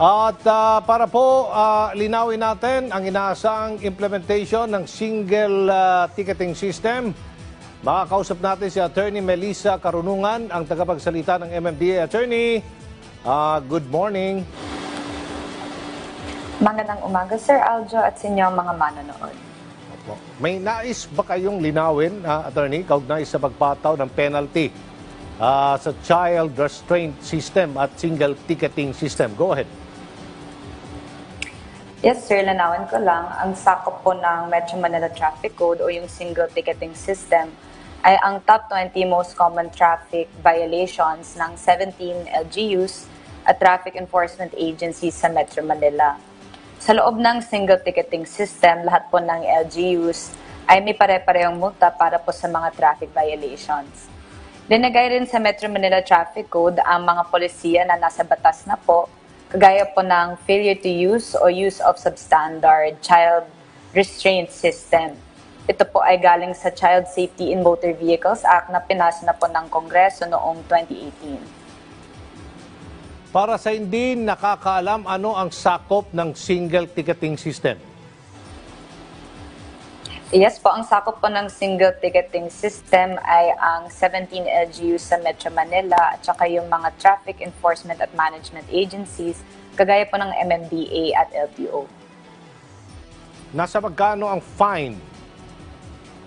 At ah, para po ah, linawin natin ang inaasang implementation ng single ah, ticketing system, makakausap natin si Attorney Melissa Karunungan, ang tagapagsalita ng MMDA. Attorney, ah, good morning. Magandang umaga, Sir Aljo, at sa inyo mga manonood. Opo. May nais ba kayong linawin, ah, Attorney, kaugnay sa pagpataw ng penalty ah, sa child restraint system at single ticketing system? Go ahead. Yes, sir, lanawan ko lang. Ang sakop po ng Metro Manila Traffic Code o yung single ticketing system ay ang top 20 most common traffic violations ng 17 LGUs at traffic enforcement agencies sa Metro Manila. Sa loob ng single ticketing system, lahat po ng LGUs ay may pare-parehong multa para po sa mga traffic violations. Linagay rin sa Metro Manila Traffic Code ang mga polisiya na nasa batas na po kagaya po ng failure to use o use of substandard child restraint system. Ito po ay galing sa Child Safety in Motor Vehicles Act na pinasa na po ng Kongreso noong 2018. Para sa hindi nakakaalam, ano ang sakop ng single ticketing system? Yes po, ang sakop po ng single ticketing system ay ang 17 LGUs sa Metro Manila at saka yung mga traffic enforcement at management agencies kagaya po ng MMDA at LTO. Nasa magkano ang fine?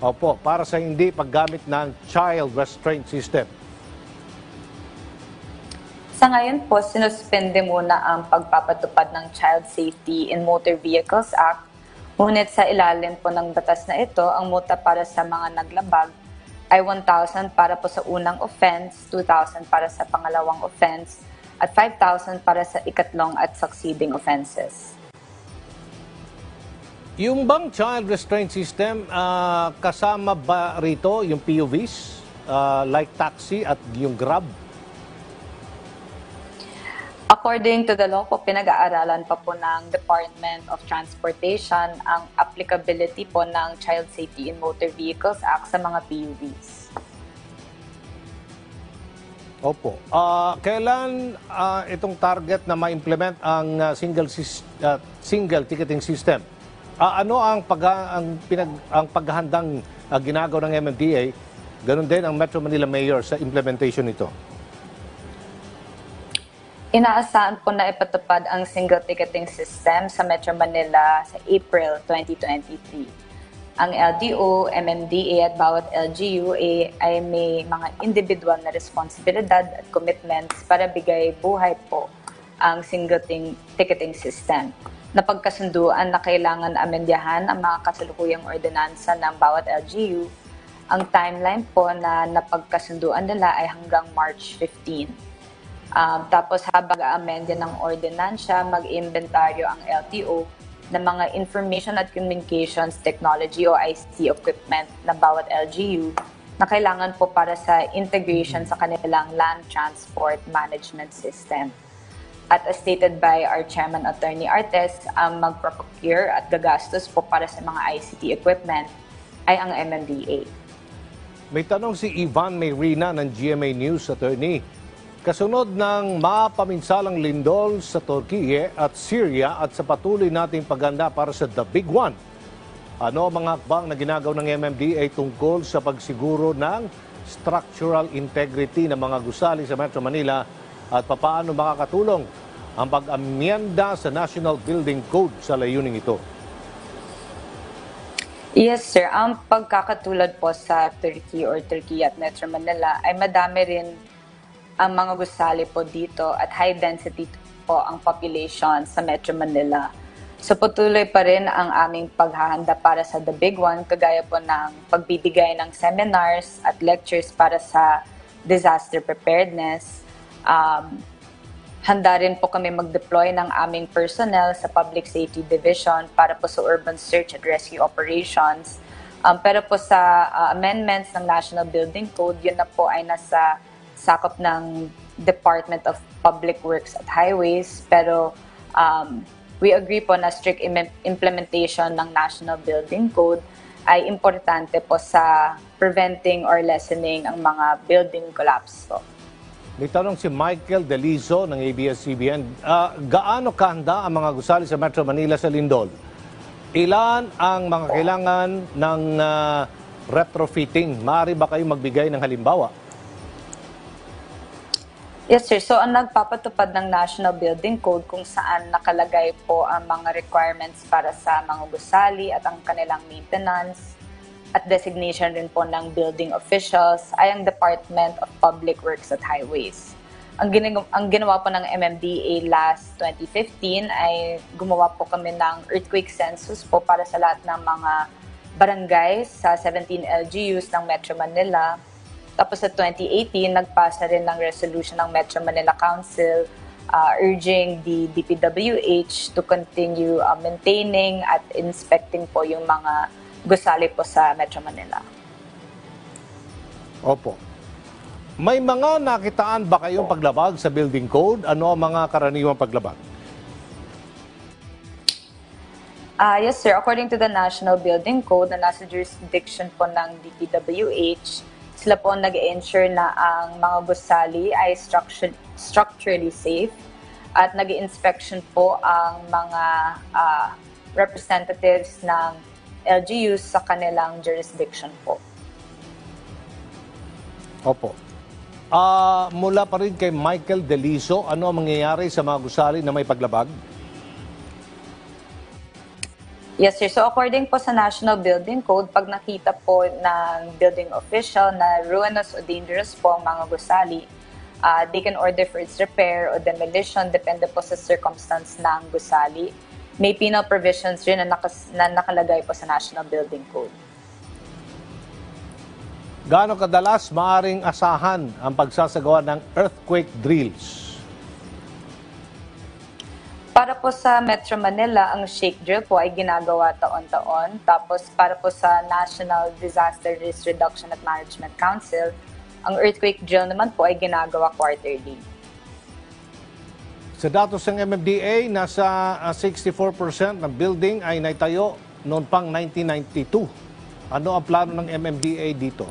Opo, para sa hindi paggamit ng child restraint system. Sa ngayon po, sinuspende muna ang pagpapatupad ng Child Safety in Motor Vehicles Act. Ngunit sa ilalim po ng batas na ito, ang multa para sa mga naglabag ay 1,000 para po sa unang offense, 2,000 para sa pangalawang offense, at 5,000 para sa ikatlong at succeeding offenses. Yung bang child restraint system, ah, kasama ba rito yung PUVs, ah, like taxi at yung Grab? According to the law po, pinag-aaralan pa po ng Department of Transportation ang applicability po ng Child Safety in Motor Vehicles Act sa mga PUVs. Opo. Ah, kailan ah, itong target na ma-implement ang ah, single ah, single ticketing system? Ah, ano ang pag ang pinag ang paghahandang ah, ginagawa ng MMDA? Ganon din ang Metro Manila Mayor sa implementation nito. Inaasahan po na ipatupad ang single ticketing system sa Metro Manila sa April 2023. Ang LDO, MMDA at bawat LGU ay, ay may mga individual na responsibilidad at commitments para bigay buhay po ang single ting- ticketing system. Napagkasunduan na kailangan amendyahan ang mga kasalukuyang ordinansa ng bawat LGU. Ang timeline po na napagkasunduan nila ay hanggang March 15. Um, tapos habang amendya ng ordinansya, mag-inventaryo ang LTO ng mga Information at Communications Technology o ICT equipment ng bawat LGU na kailangan po para sa integration sa kanilang land transport management system. At as stated by our Chairman Attorney Artes, ang magprocure at gagastos po para sa mga ICT equipment ay ang MMDA. May tanong si Ivan Mayrina ng GMA News Attorney. Kasunod ng mapaminsalang lindol sa Turkiye at Syria at sa patuloy nating paganda para sa The Big One. Ano ang mga hakbang na ginagawa ng MMDA tungkol sa pagsiguro ng structural integrity ng mga gusali sa Metro Manila at papaano makakatulong ang pag-amyenda sa National Building Code sa layuning ito? Yes, sir. Ang pagkakatulad po sa Turkey or Turkey at Metro Manila ay madami rin ang mga gusali po dito at high density po ang population sa Metro Manila. So patuloy pa rin ang aming paghahanda para sa The Big One, kagaya po ng pagbibigay ng seminars at lectures para sa disaster preparedness. Um, handa rin po kami mag-deploy ng aming personnel sa Public Safety Division para po sa urban search and rescue operations. Um, pero po sa uh, amendments ng National Building Code, yun na po ay nasa sakop ng Department of Public Works at Highways. Pero um, we agree po na strict im- implementation ng National Building Code ay importante po sa preventing or lessening ang mga building collapse po. May tanong si Michael Delizo ng ABS-CBN. Ah, gaano kahanda ang mga gusali sa Metro Manila sa Lindol? Ilan ang mga kailangan ng ah, retrofitting? Maaari ba kayo magbigay ng halimbawa? Yes, sir. So, ang nagpapatupad ng National Building Code kung saan nakalagay po ang mga requirements para sa mga gusali at ang kanilang maintenance at designation rin po ng building officials ay ang Department of Public Works at Highways. Ang, ginag- ang ginawa po ng MMDA last 2015 ay gumawa po kami ng earthquake census po para sa lahat ng mga barangays sa 17 LGUs ng Metro Manila tapos sa 2018, nagpasa rin ng resolution ng Metro Manila Council uh, urging the DPWH to continue uh, maintaining at inspecting po yung mga gusali po sa Metro Manila. Opo. May mga nakitaan ba kayong paglabag sa building code? Ano ang mga karaniwang paglabag? Ah, yes, sir. According to the National Building Code na nasa jurisdiction po ng DPWH, sila po nag ensure na ang mga gusali ay structure, structurally safe at nag inspection po ang mga ah, representatives ng LGUs sa kanilang jurisdiction po. Opo. Ah, mula pa rin kay Michael Deliso, ano ang mangyayari sa mga gusali na may paglabag? Yes, sir. So according po sa National Building Code, pag nakita po ng building official na ruinous o dangerous po ang mga gusali, uh, they can order for its repair o demolition, depende po sa circumstance ng gusali. May penal provisions rin na, nakas- na nakalagay po sa National Building Code. Gaano kadalas maaring asahan ang pagsasagawa ng earthquake drills? Para po sa Metro Manila, ang shake drill po ay ginagawa taon-taon. Tapos para po sa National Disaster Risk Reduction at Management Council, ang earthquake drill naman po ay ginagawa quarterly. Sa datos ng MMDA, nasa ah, 64% ng building ay naitayo noon pang 1992. Ano ang plano ng MMDA dito?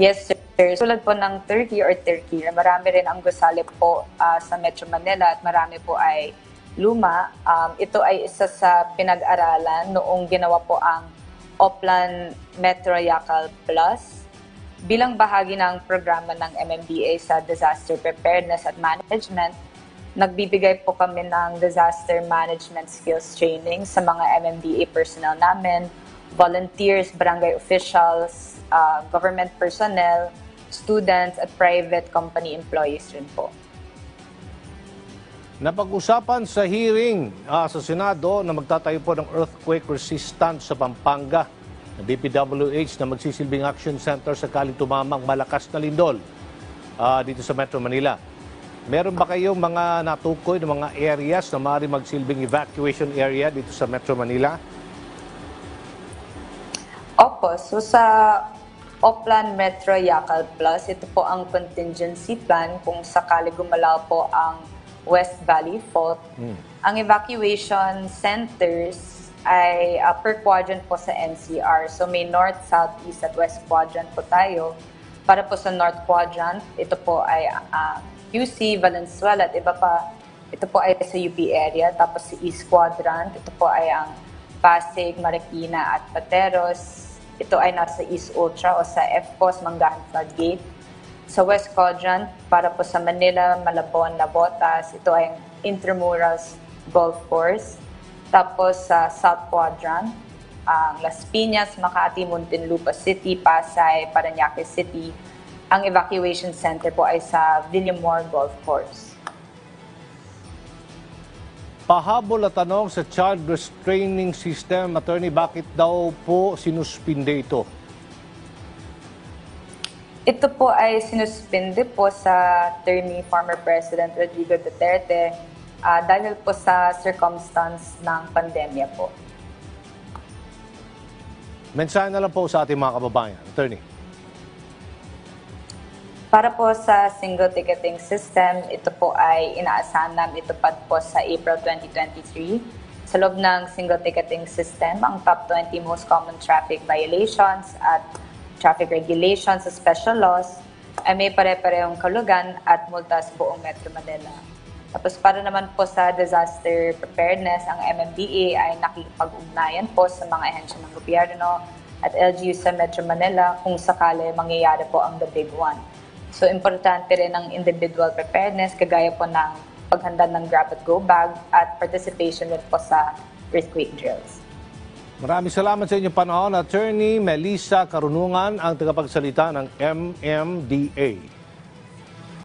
Yes, sir. Tulad po ng Turkey or Turkey, na marami rin ang gusali po ah, sa Metro Manila at marami po ay luma. Um, ito ay isa sa pinag-aralan noong ginawa po ang Oplan Metro Yacal Plus bilang bahagi ng programa ng MMDA sa Disaster Preparedness at Management. Nagbibigay po kami ng disaster management skills training sa mga MMDA personnel namin, volunteers, barangay officials, uh, government personnel, students, at private company employees rin po. Napag-usapan sa hearing ah, sa Senado na magtatayo po ng earthquake resistance sa Pampanga ng DPWH na magsisilbing action center sa Kalitumamang malakas na lindol ah, dito sa Metro Manila. Meron ba kayong mga natukoy ng mga areas na maaari magsilbing evacuation area dito sa Metro Manila? Opo, so sa Oplan Metro Yacal Plus, ito po ang contingency plan kung sakali gumalaw po ang West Valley Fault. Ang evacuation centers ay uh, per quadrant po sa NCR. So may North, South, East at West quadrant po tayo. Para po sa North Quadrant, ito po ay uh, QC, Valenzuela at iba pa. Ito po ay sa UP area. Tapos sa East Quadrant, ito po ay ang Pasig, Marikina at Pateros. Ito ay nasa East Ultra o sa FCOS, Manggahan Floodgate. Sa West Quadrant, para po sa Manila, Malabon, Nabotas, ito ay ang Intramurals Golf Course. Tapos sa South Quadrant, ang Las Piñas, Makati, Muntinlupa City, Pasay, Parañaque City. Ang evacuation center po ay sa Villamore Golf Course. Pahabol na tanong sa child restraining system. Attorney, bakit daw po sinuspinde ito? Ito po ay sinuspinde po sa attorney former President Rodrigo Duterte ah, dahil po sa circumstance ng pandemya po. Mensahe na lang po sa ating mga kababayan. Attorney. Para po sa single ticketing system, ito po ay inaasahan namin itupad po sa April 2023. Sa loob ng single ticketing system, ang top 20 most common traffic violations at traffic regulations sa special laws ay may pare-parehong kalugan at multa sa buong Metro Manila. Tapos para naman po sa disaster preparedness, ang MMDA ay nakikipag-ugnayan po sa mga ehensya ng gobyerno at LGU sa Metro Manila kung sakali mangyayari po ang the big one. So importante rin ang individual preparedness kagaya po ng paghanda ng grab at go bag at participation din po sa earthquake drills. Maraming salamat sa inyong panahon, Attorney Melissa Karunungan, ang tagapagsalita ng MMDA.